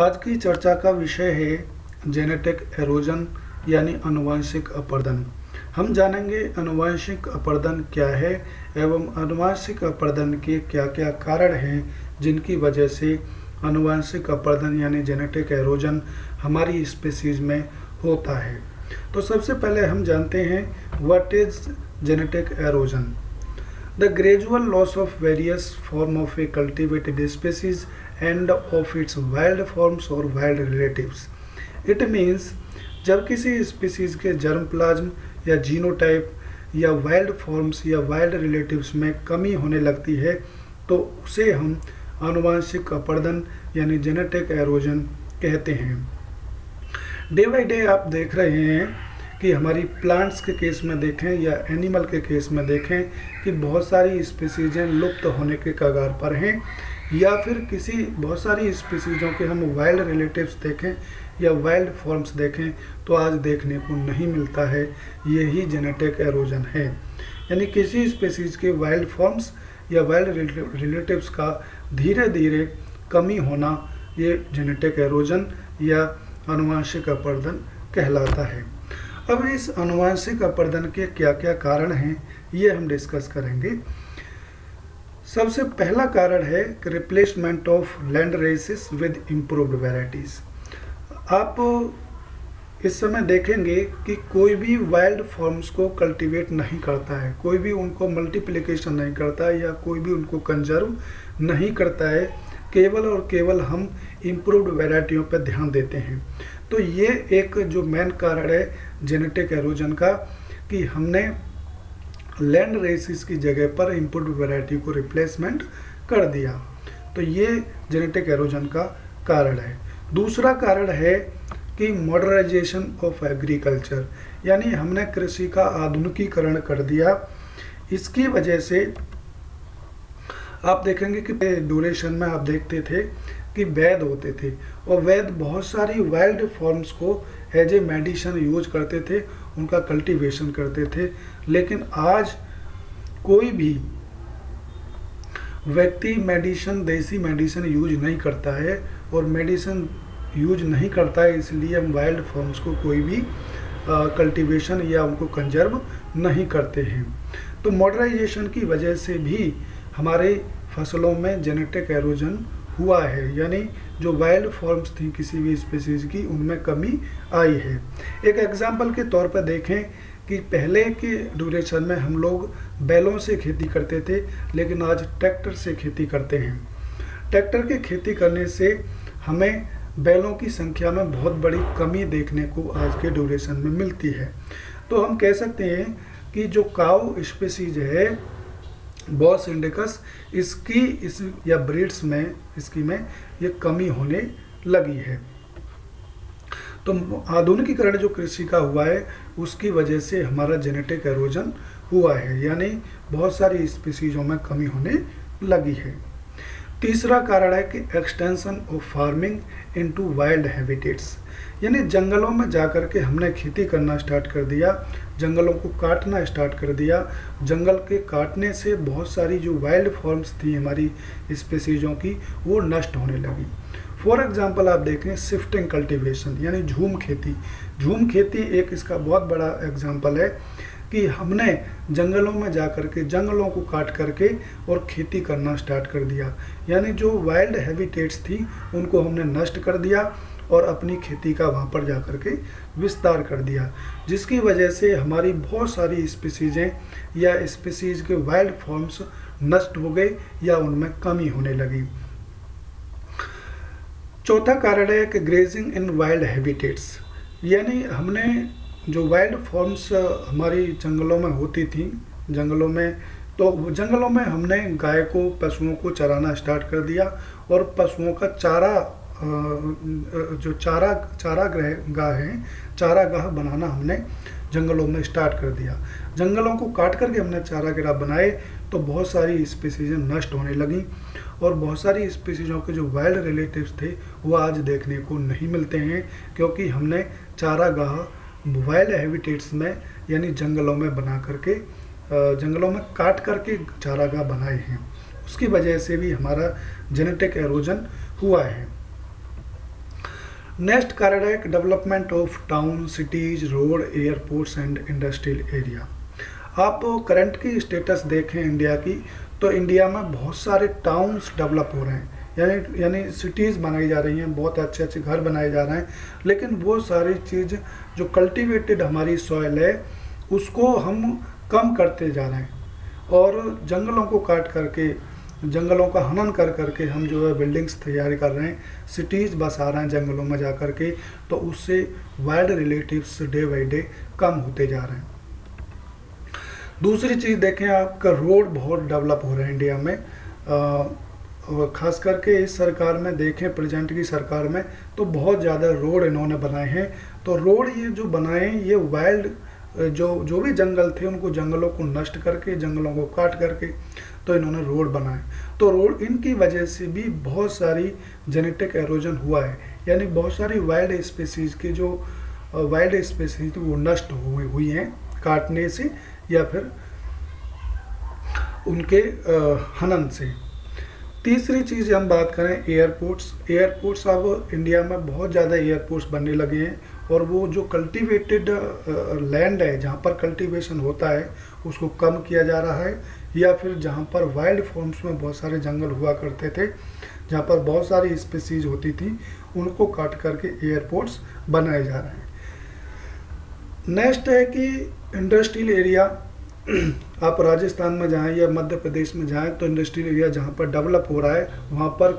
आज की चर्चा का विषय है जेनेटिक एरोजन यानी अनुवांशिक अपर्दन। हम जानेंगे अनुवांशिक अपर्दन क्या है एवं अनुवांशिक अपर्दन के क्या क्या कारण हैं जिनकी वजह से अनुवांशिक अपर्दन यानी जेनेटिक एरोजन हमारी स्पीसीज में होता है। तो सबसे पहले हम जानते हैं what is genetic erosion the gradual loss of various form of a cultivated species and of its wild forms और वाइल्ड रिलेटिव्स इट मीन्स जब किसी स्पीसीज के जर्म प्लाज्म या जीनोटाइप या वाइल्ड फॉर्म्स या वाइल्ड रिलेटिव्स में कमी होने लगती है तो उसे हम आनुवांशिक अपर्दन यानी जेनेटिक एरोजन कहते हैं। डे बाई डे आप देख रहे हैं कि हमारी प्लांट्स के केस में देखें या एनिमल के केस में देखें कि बहुत सारी स्पीसीजें लुप्त होने के कगार पर हैं। या फिर किसी बहुत सारी स्पीसीजों के हम वाइल्ड रिलेटिव्स देखें या वाइल्ड फॉर्म्स देखें तो आज देखने को नहीं मिलता है। यही जेनेटिक एरोजन है। यानी किसी स्पीसीज के वाइल्ड फॉर्म्स या वाइल्ड रिलेटिव्स का धीरे धीरे कमी होना ये जेनेटिक एरोजन या अनुवांशिक अपर्दन कहलाता है। अब इस अनुवांशिक अपर्दन के क्या क्या कारण हैं, ये हम डिस्कस करेंगे। सबसे पहला कारण है कि replacement of land races with improved varieties आप इस समय देखेंगे कि कोई भी वाइल्ड फॉर्म्स को कल्टीवेट नहीं करता है। कोई भी उनको मल्टीप्लिकेशन नहीं करता है या कोई भी उनको कंजर्व नहीं करता है। केवल और केवल हम इम्प्रूव्ड वेराइटियों पर ध्यान देते हैं। तो ये एक जो मेन कारण है जेनेटिक एरोजन का कि हमने लैंड रेसिस की जगह पर इम्पोर्ट वैरायटी को रिप्लेसमेंट कर दिया। तो ये जेनेटिक एरोजन का कारण है। दूसरा कारण है कि मॉडर्नाइजेशन ऑफ़ एग्रीकल्चर यानी हमने कृषि का आधुनिकीकरण कर दिया। इसकी वजह से आप देखेंगे कि ड्यूरेशन में आप देखते थे कि वैद होते थे और वैद बहुत सारी वाइल्ड फॉर्म्स को एज ए मेडिसन यूज़ करते थे, उनका कल्टीवेशन करते थे। लेकिन आज कोई भी व्यक्ति मेडिसन देसी मेडिसन यूज़ नहीं करता है और मेडिसन यूज़ नहीं करता है, इसलिए हम वाइल्ड फॉर्म्स को कोई भी कल्टीवेशन या उनको कंजर्व नहीं करते हैं। तो मॉडर्नाइजेशन की वजह से भी हमारे फ़सलों में जेनेटिक एरोजन हुआ है, यानी जो वाइल्ड फॉर्म्स थी किसी भी स्पीसीज की, उनमें कमी आई है। एक एग्ज़ाम्पल के तौर पर देखें कि पहले के ड्यूरेशन में हम लोग बैलों से खेती करते थे, लेकिन आज ट्रैक्टर से खेती करते हैं। ट्रैक्टर की खेती करने से हमें बैलों की संख्या में बहुत बड़ी कमी देखने को आज के ड्यूरेशन में मिलती है। तो हम कह सकते हैं कि जो काउ स्पीसीज है बॉस इंडिकस इसकी, इस, या ब्रीड्स में, इसकी में ये कमी होने लगी है। तो आधुनिकीकरण जो कृषि का हुआ है, उसकी वजह से हमारा जेनेटिक एरोजन हुआ है। यानी बहुत सारी स्पीसीजों में कमी होने लगी है। तीसरा कारण है कि extension of farming into wild habitats यानी जंगलों में जाकर के हमने खेती करना स्टार्ट कर दिया, जंगलों को काटना स्टार्ट कर दिया। जंगल के काटने से बहुत सारी जो वाइल्ड फॉर्म्स थी हमारी स्पेसीजों की, वो नष्ट होने लगी। फॉर एग्जांपल आप देखें शिफ्टिंग कल्टीवेशन यानी झूम खेती। झूम खेती एक इसका बहुत बड़ा एग्जांपल है। कि हमने जंगलों में जा कर के, जंगलों को काट करके और खेती करना स्टार्ट कर दिया। यानी जो वाइल्ड हैबिटेट्स थी, उनको हमने नष्ट कर दिया और अपनी खेती का वहाँ पर जा कर के विस्तार कर दिया। जिसकी वजह से हमारी बहुत सारी स्पीसीजें या स्पीसीज के वाइल्ड फॉर्म्स नष्ट हो गए, या उनमें कमी होने लगी। चौथा कारण है कि ग्रेजिंग इन वाइल्ड हैबिटेट्स यानी हमने जो वाइल्ड फॉर्म्स हमारी जंगलों में होती थी, जंगलों में तो जंगलों में हमने गाय को, पशुओं को चराना स्टार्ट कर दिया और पशुओं का चारा जो चारा चारा ग्रह गाह हैं, चारा गाह बनाना हमने जंगलों में स्टार्ट कर दिया। जंगलों को काट करके हमने चारा गिरा बनाए तो बहुत सारी स्पीसीजें नष्ट होने लगी और बहुत सारी स्पीसीजों के जो वाइल्ड रिलेटिव्स थे, वो आज देखने को नहीं मिलते हैं, क्योंकि हमने चारा गाह वाइल्ड हैबिटेट्स में, यानी जंगलों में बना करके जंगलों में काट करके चारागाह बनाए हैं। उसकी वजह से भी हमारा जेनेटिक एरोजन हुआ है। नेक्स्ट कारण है development of town cities road airports and industrial area आप करंट की स्टेटस देखें इंडिया की तो इंडिया में बहुत सारे टाउन्स डेवलप हो रहे हैं। यानी यानी सिटीज़ बनाई जा रही हैं बहुत अच्छे अच्छे घर बनाए जा रहे हैं लेकिन वो सारी चीज़ जो कल्टीवेटेड हमारी सॉइल है उसको हम कम करते जा रहे हैं। और जंगलों को काट करके जंगलों का हनन कर करके हम जो है बिल्डिंग्स तैयार कर रहे हैं सिटीज़ बसा रहे हैं जंगलों में जा कर के तो उससे wild relatives day by day कम होते जा रहे हैं। दूसरी चीज़ देखें आपका रोड बहुत डेवलप हो रहा है इंडिया में। आ, खास करके इस सरकार में देखें प्रेजेंट की सरकार में तो बहुत ज़्यादा रोड इन्होंने बनाए हैं। तो रोड ये जो बनाए हैं, ये वाइल्ड जो जो भी जंगल थे, उनको जंगलों को नष्ट करके, जंगलों को काट करके तो इन्होंने रोड बनाए। तो रोड इनकी वजह से भी बहुत सारी जेनेटिक एरोजन हुआ है। यानी बहुत सारी वाइल्ड स्पेसीज के जो वाइल्ड स्पेसीज वो नष्ट हुई हुई हैं, काटने से या फिर उनके हनन से। तीसरी चीज़ हम बात करें एयरपोर्ट्स। एयरपोर्ट्स अब इंडिया में बहुत ज़्यादा एयरपोर्ट्स बनने लगे हैं और वो जो कल्टीवेटेड लैंड है, जहाँ पर कल्टीवेशन होता है, उसको कम किया जा रहा है। या फिर जहाँ पर वाइल्ड फॉर्म्स में बहुत सारे जंगल हुआ करते थे, जहाँ पर बहुत सारी स्पेसीज होती थी, उनको काट करके एयरपोर्ट्स बनाए जा रहे हैं। नेक्स्ट है कि इंडस्ट्रियल एरिया। आप राजस्थान में जाएँ या मध्य प्रदेश में जाएँ तो इंडस्ट्रियल एरिया जहाँ पर डेवलप हो रहा है, वहाँ पर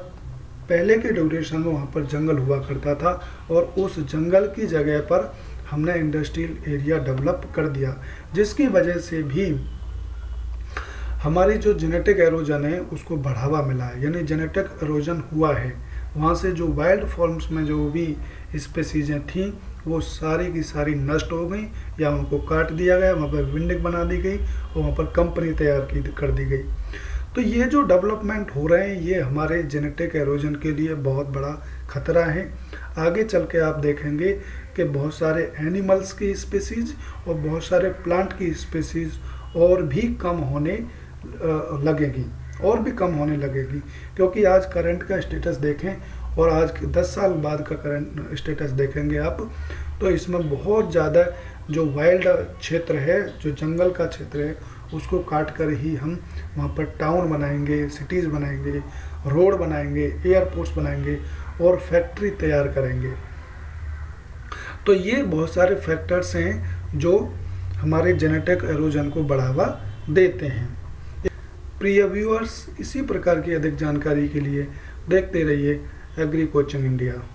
पहले के ड्यूरेशन में वहाँ पर जंगल हुआ करता था और उस जंगल की जगह पर हमने इंडस्ट्रियल एरिया डेवलप कर दिया, जिसकी वजह से भी हमारी जो जेनेटिक एरोजन है, उसको बढ़ावा मिला है। यानी जेनेटिक एरोजन हुआ है। वहाँ से जो वाइल्ड फॉर्म्स में जो भी स्पेसीजें थी वो सारी की सारी नष्ट हो गई, या उनको काट दिया गया, वहाँ पर विंडिंग बना दी गई, और वहाँ पर कंपनी तैयार की कर दी गई। तो ये जो डेवलपमेंट हो रहे हैं, ये हमारे जेनेटिक एरोजन के लिए बहुत बड़ा खतरा है। आगे चल के आप देखेंगे कि बहुत सारे एनिमल्स की स्पेसीज और बहुत सारे प्लांट की स्पेसीज और भी कम होने लगेगी, और भी कम होने लगेगी, क्योंकि आज करंट का स्टेटस देखें और आज के 10 साल बाद का करंट स्टेटस देखेंगे आप तो इसमें बहुत ज़्यादा जो वाइल्ड क्षेत्र है, जो जंगल का क्षेत्र है, उसको काट कर ही हम वहाँ पर टाउन बनाएँगे सिटीज़ बनाएँगे रोड बनाएँगे एयरपोर्ट्स बनाएँगे और फैक्ट्री तैयार करेंगे। तो ये बहुत सारे फैक्टर्स हैं जो हमारे जेनेटिक एरोजन को बढ़ावा देते हैं। प्रिय व्यूअर्स इसी प्रकार की अधिक जानकारी के लिए देखते रहिए। Agri Coaching India.